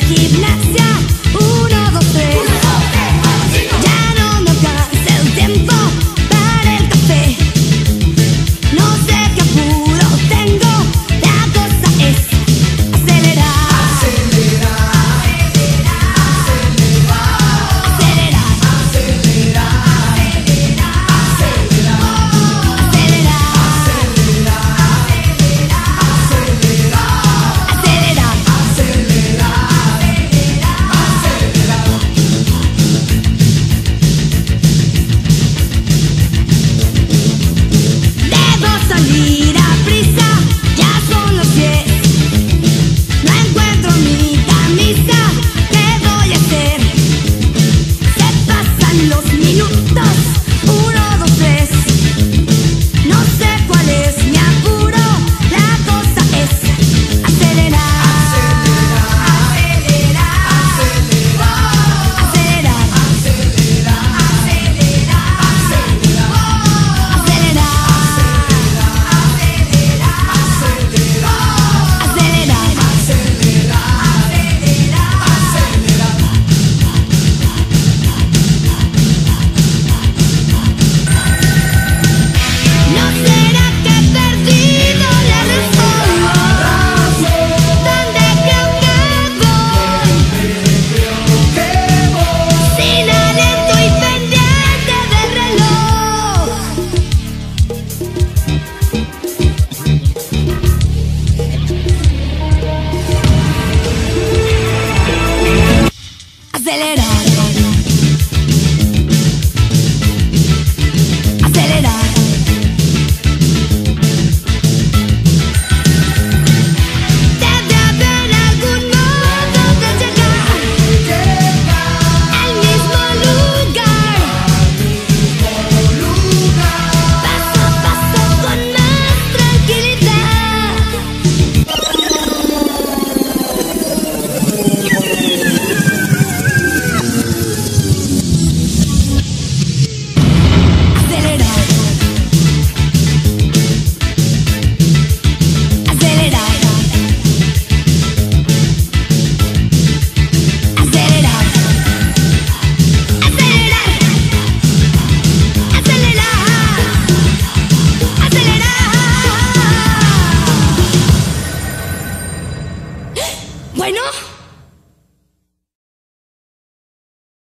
Keep not Bueno.